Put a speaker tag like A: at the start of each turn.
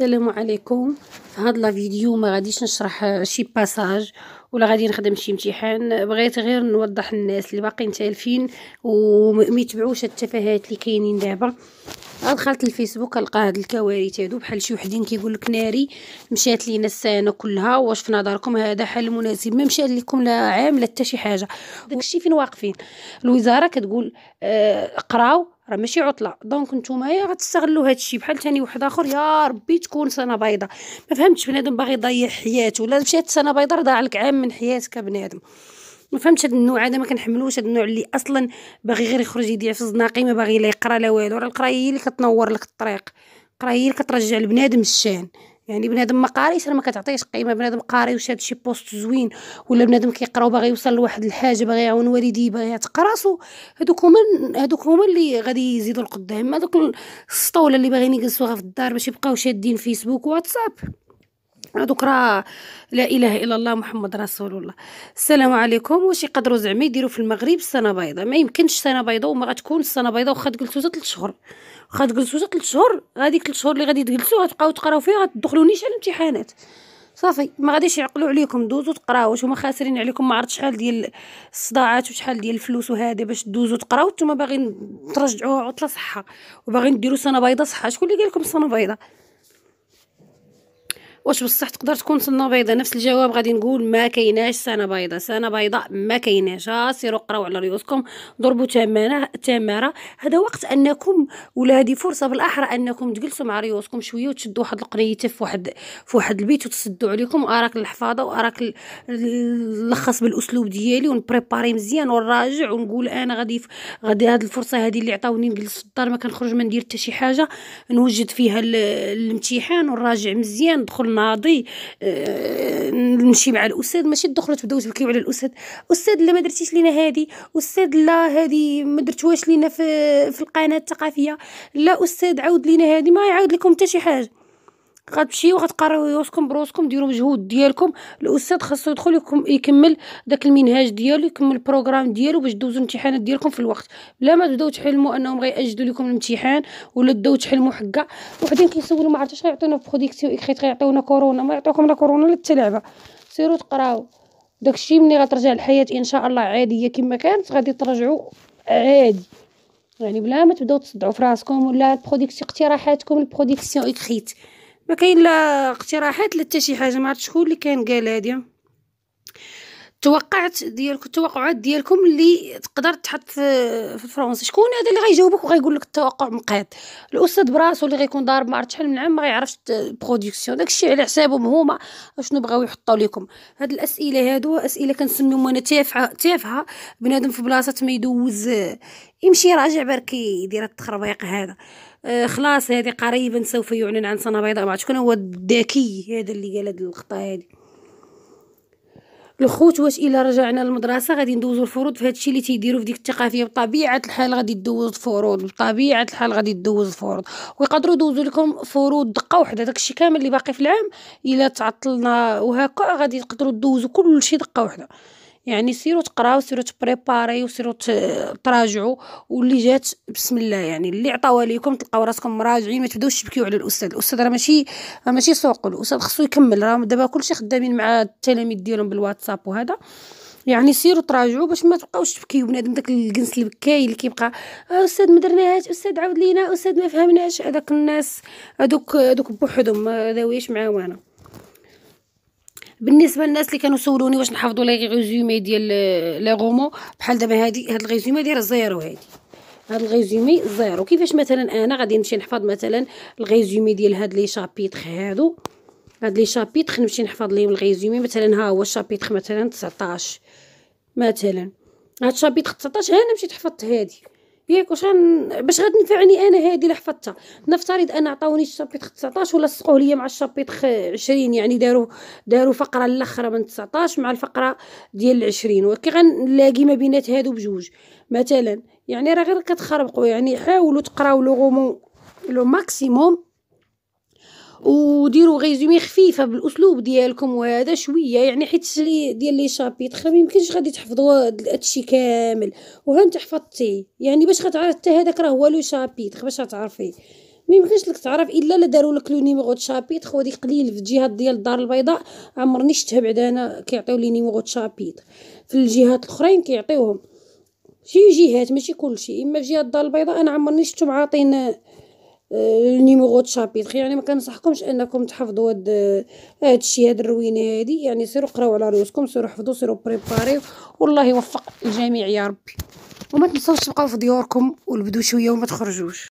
A: السلام عليكم. في هذا الفيديو ما غاديش نشرح شي passage ولا غادي نخدم شي امتحان. بغيت غير نوضح للناس اللي باقيين تالفين وما يتبعوش التفاهات اللي كاينين دابا. دخلت الفيسبوك لقى هاد الكوارث هادو. بحال شي وحدين كيقول لك ناري مشات لينا السنة كلها. واش في نظركم هذا؟ حل مناسب ما مشات لكم لا عام لا حتى شي حاجة. داكشي فين واقفين؟ الوزارة كتقول آه راه ماشي عطلة. donc نتوما غتستغلوا هذا الشيء. بحال ثاني واحد آخر يا ربي تكون سنة بيضاء. ما فهمتش بنادم باغي يضيع حياته. ولا مشات سنة بيضاء ضاع لك عام من حياتك بنادم. ما فهمتش هذا النوع هذا ما كنحملوش هذا النوع اللي أصلا باغي غير يخرج يديع في الزناقي ما باغي لا يقرأ لا والو راه القراية هي اللي كتنور لك الطريق. القراية هي اللي كترجع البنادم الشان. يعني بنادم ما قاريش راه ما كتعطيش قيمة. بنادم قاري وشاد شي بوست زوين ولا بنادم كيقرأ وباغي يوصل لواحد الحاجة باغي يعاون والديه باغي يعتق راسو. هذوك هما هذوك هما اللي غادي يزيدوا القدام. هذوك السطولة اللي باغيين يجلسوها في الدار باش يبقاو شادين فيسبوك واتساب. هذوك راه لا إله إلا الله محمد رسول الله. السلام عليكم. واش يقدروا زعما يديروا في المغرب سنه بيضاء؟ ما يمكنش سنه بيضاء وما غتكون السنة بيضاء واخا تجلسوا 3 شهور. واخا تجلسوا 3 شهور هذيك 3 شهور اللي غادي تجلسوا غتبقاو تقراو فيها غتدخلوا نيشان الامتحانات. صافي ما غاديش يعقلوا عليكم. دوزوا تقراو. هما خاسرين عليكم؟ ما عرفت شحال ديال الصداعات وشحال ديال الفلوس وهذا باش دوزوا تقراو. نتوما باغيين ترجعوها عطلة صحة. وباغيين ديروا سنة بيضاء صحة. شكون اللي قال لكم سنة بيضاء؟ واش بصح تقدر تكون سنة بيضاء؟ نفس الجواب غادي نقول ما كايناش سنة بيضاء. سنة بيضاء ما كايناش. سيروا قراو على ريوسكم ضربوا تماره تماره هذا وقت أنكم ولا هذه فرصة بالاحرى أنكم تجلسوا مع ريوسكم شوية وتشدوا واحد القريته في واحد في واحد البيت وتسدوا عليكم آراك الحفاظه وآراك نلخص بالأسلوب ديالي ونبريباري مزيان ونراجع ونقول أنا غادي غادي هذه الفرصة هذه اللي عطاوني نجلس في الدار ما كنخرج ما ندير حتى شي حاجة. نوجد فيها الامتحان ونراجع مزيان. ندخل ناضي آه نمشي مع الأستاذ. ماشي تدخلوا تبداو تبكيو على الأستاذ. أستاذ لا ما درتيش لينا هادي. أستاذ لا هادي ما درتوهاش لينا في في القناة الثقافية. لا أستاذ عاود لينا هادي. ما يعاود لكم حتى شي حاجة. غتمشيو غتقراو يوسكم بروسكم ديروا مجهود ديالكم. الأستاذ خاصو يدخل يكمل داك المنهاج ديالو يكمل ال programme ديالو باش دوزو الامتحانات ديالكم في الوقت. بلا ما تبداو تحلموا أنهم غيأجلوا لكم الامتحان ولا تبداو تحلموا حكا وحدين كيسولوا ما عرفتش غيعطيونا production écrite غيعطيونا كورونا ما يعطيوكم لا كورونا لا حتى لعبة. سيروا تقراو. داكشي ملي غترجع الحياة إن شاء الله عادية كما كانت غادي ترجعوا عادي. يعني بلا ما تبداو تصدعوا في راسكم ولا البروديكسيون اقتراحاتكم ال production écrite. ما كاين لا اقتراحات لا حتى شي حاجة ما عرفت شكون اللي كان قال هادي. توقعت ديالكم التوقعات ديالكم اللي تقدر تحط في فرنسا. شكون هذا اللي غيجاوبك وغيقول لك التوقع مقاد الأستاذ براسو اللي غيكون ضارب عرفت شحال من عام ما غيعرفش production داكشي على حسابهم هما شنو بغاو يحطوا لكم هاد الأسئلة هادو أسئلة كنسميهم أنا تافهه تافهه بنادم في بلاصة ما يدوز. يمشي راجع برك يدير التخربيق هذا. آه خلاص هذه قريبا سوف يعلن عن سنه بيضاء ما شكون هو الذكي هذا اللي قال هاد الخطأ هذه الخوت واش إلا رجعنا للمدرسة غادي ندوزو الفروض في هادشي اللي تيديروا في ديك الثقافيه بطبيعة الحال غادي دوز الفروض بطبيعة الحال غادي دوز الفروض ويقدروا يدوزوا لكم فروض دقة وحدة داكشي كامل اللي باقي في العام إلا تعطلنا وهكا غادي تقدروا دوزوا كلشي دقة وحدة. يعني سيروا تقراو سيروا تبريباري وسيروا تراجعوا واللي جات بسم الله. يعني اللي عطاوها ليكم تلقاو راسكم مراجعين ما تبداوش تبكيو على الأستاذ. الأستاذ راه ماشي راه ماشي سوق الأستاذ خصو يكمل. راه دابا كلشي خدامين مع التلاميذ ديالهم بالواتساب وهذا. يعني سيروا تراجعوا باش ما تبقاوش تبكيو. بنادم داك الجنس البكاي اللي كيبقى آه أستاذ ما درناهاش أستاذ عاود لينا أستاذ ما فهمناش. هذاك الناس هذوك هذوك بوحدهم ما داويش معاوانا بالنسبة للناس اللي كانوا سولوني واش نحفظوا les résumés ديال les romans بحال دابا هادي هاد ال résumé ديال zéro هادي. هاد ال résumé zéro. كيفاش مثلا أنا غادي نمشي نحفظ مثلا ال résumé ديال هاد les chapitres هادو؟ هاد les chapitres نمشي نحفظ ليهم ال résumé مثلا ها هو ال chapitre مثلا 19 مثلا. هاد ال chapitre 19 ها أنا مشيت حفظت هادي. ياك واش باش غتنفعني أنا هادي اللي حفظتها نفترض ان عطاوني ال chapitre 19 ولا سقوه ليا مع ال chapitre 20 يعني داروا داروا فقرة الاخره من 19 مع الفقرة ديال 20 وكي غنلاقي ما بينات هادو بجوج. مثلا يعني راه غير كتخربقوا يعني حاولوا تقراو le maximum وديروا résumé خفيفة بالأسلوب ديالكم وهذا شوية يعني حيت ديال les chapitres ما يمكنش غادي تحفظوا هادشي كامل. وها انت حفظتي يعني باش غتعرف حتى هذاك راه هو le chapitre باش غتعرفي. ميمكنش لك تعرف إلا الا داروا لك le numéro de chapitre وهادي قليل في الجهات ديال الدار البيضاء عمرني شفتها بعدا أنا كيعطيو les numéros de chapitre. في الجهات الأخرين كيعطيوهم. شي جهات ماشي كلشي إما في جهه الدار البيضاء أنا عمرني شفتهم عاطين numéro de chapitre يعني ما كنصحكمش انكم تحفظوا هاد هاد الشيء هاد الروينة هادي. يعني سيروا قراو على رؤوسكم سيروا حفظوا سيروا بريباريو. والله يوفق الجميع يا ربي. وما تنساوش تبقاو في ديوركم ولبدوا شوية وما تخرجوش.